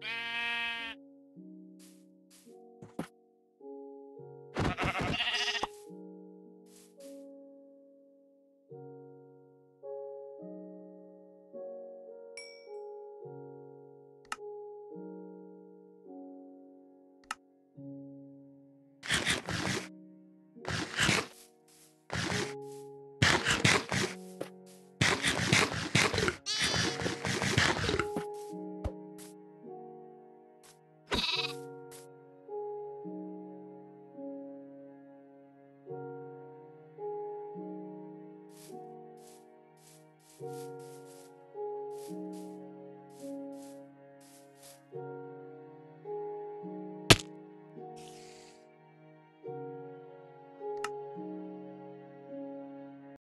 Bye. Música